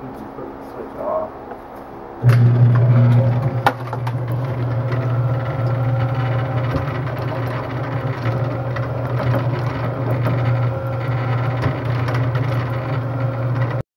think you put the switch off. Mm-hmm.